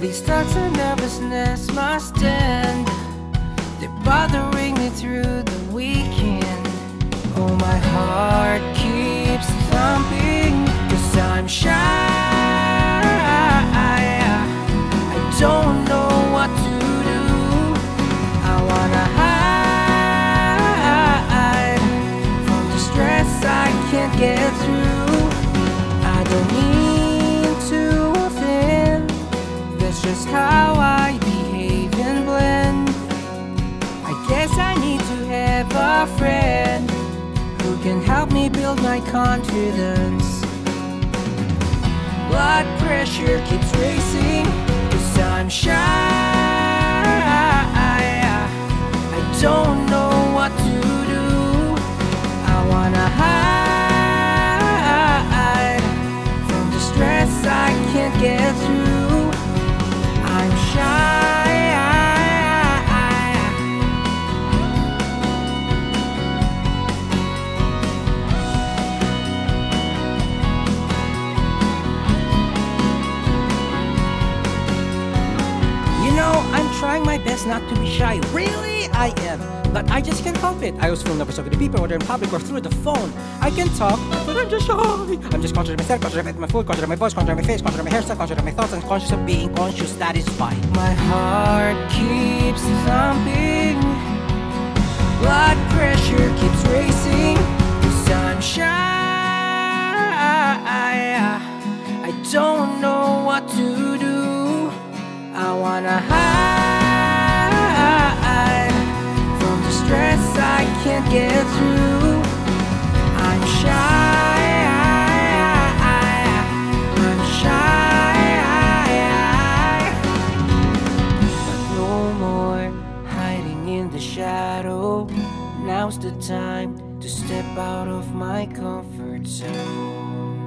These thoughts of nervousness must end. Just how I behave and blend. I guess I need to have a friend who can help me build my confidence. Blood pressure keeps racing, trying my best not to be shy. Really, I am. But I just can't help it. I always feel nervous talking to people, whether in public or through the phone. I can talk, but I'm just shy. I'm just conscious of myself, conscious of my food, conscious of my voice, conscious of my face, conscious of my hairstyle, conscious of my thoughts, and conscious of being conscious. That is fine. My heart keeps thumping. Blood pressure keeps racing. Shy. I don't know what to do. I wanna hide the shadow. Now's the time to step out of my comfort zone.